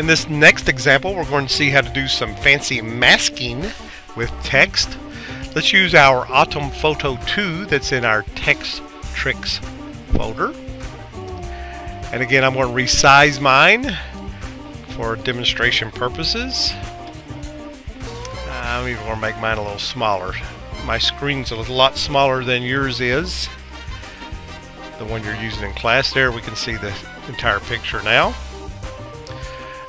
In this next example, we're going to see how to do some fancy masking with text. Let's use our Autumn Photo 2 that's in our Text Tricks folder. And again, I'm going to resize mine for demonstration purposes. Uh, I'm even going to make mine a little smaller. My screen's a lot smaller than yours is. The one you're using in class there, we can see the entire picture now.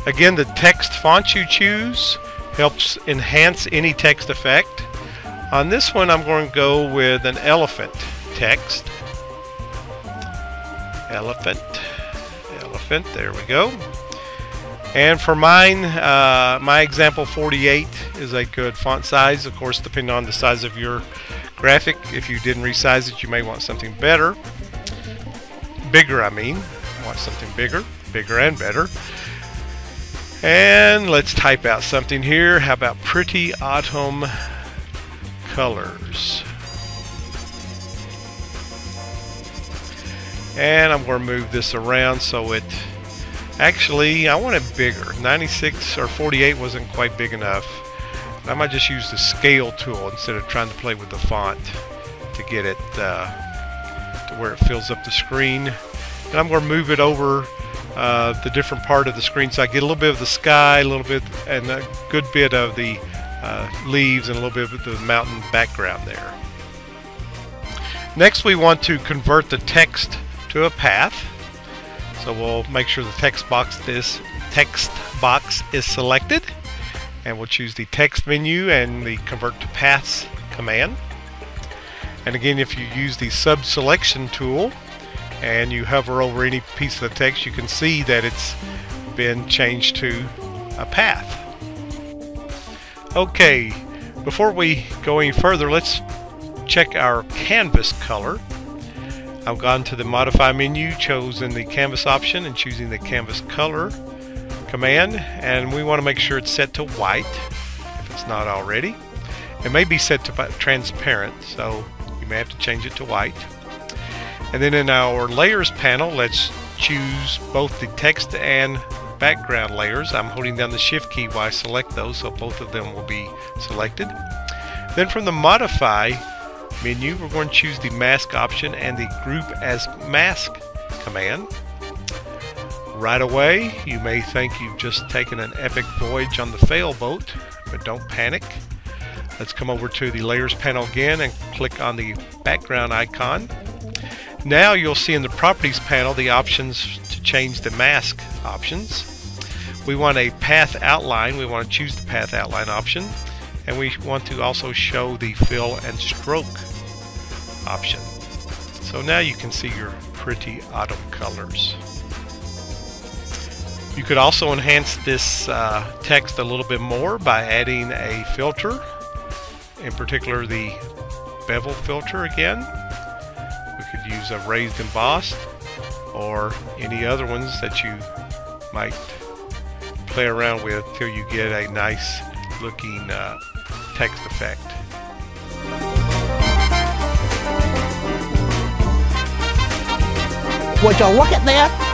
Again, the text font you choose helps enhance any text effect. On this one, I'm going to go with an elephant text. Elephant, elephant, there we go. And for mine, uh, my example 48 is a good font size. Of course, depending on the size of your graphic, if you didn't resize it, you may want something better. Bigger, I mean. want something bigger, bigger and better. And let's type out something here. How about pretty autumn colors? And I'm going to move this around so it actually I want it bigger 96 or 48 wasn't quite big enough I might just use the scale tool instead of trying to play with the font to get it uh, to where it fills up the screen and I'm going to move it over uh, the different part of the screen. So I get a little bit of the sky a little bit and a good bit of the uh, leaves and a little bit of the mountain background there. Next we want to convert the text to a path. So we'll make sure the text box this text box is selected. And we'll choose the text menu and the convert to paths command. And again if you use the sub selection tool and you hover over any piece of the text you can see that it's been changed to a path. Okay, before we go any further let's check our canvas color. I've gone to the modify menu, chosen the canvas option and choosing the canvas color command and we want to make sure it's set to white if it's not already. It may be set to transparent so you may have to change it to white. And then in our layers panel, let's choose both the text and background layers. I'm holding down the shift key while I select those, so both of them will be selected. Then from the modify menu, we're going to choose the mask option and the group as mask command. Right away, you may think you've just taken an epic voyage on the fail boat, but don't panic. Let's come over to the layers panel again and click on the background icon. Now you'll see in the properties panel the options to change the mask options. We want a path outline. We want to choose the path outline option. And we want to also show the fill and stroke option. So now you can see your pretty autumn colors. You could also enhance this uh, text a little bit more by adding a filter, in particular the bevel filter again could use a raised embossed or any other ones that you might play around with till you get a nice looking uh, text effect. Would you look at that?